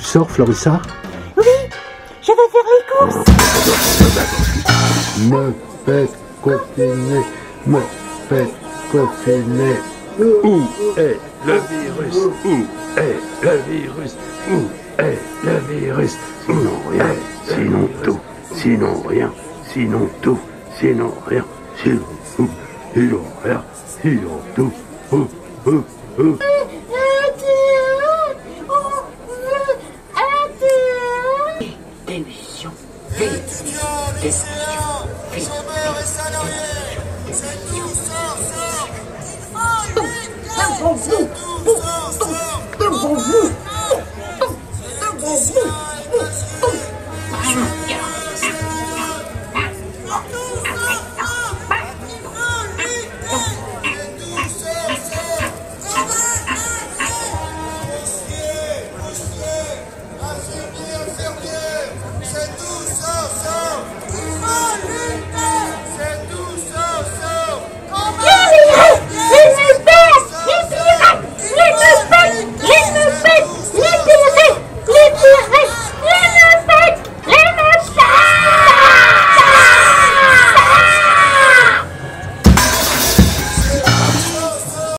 Tu sors, Florissa Oui, je vais faire les courses. Me faites confiner, me faites confiner. Où est le virus? Où est le virus? Où est le virus? Sinon rien, sinon tout, sinon rien, sinon tout, sinon rien, sinon tout, sinon rien, sinon tout. révolution. Vite Destruction Vite Devant vous Devant vous Devant vous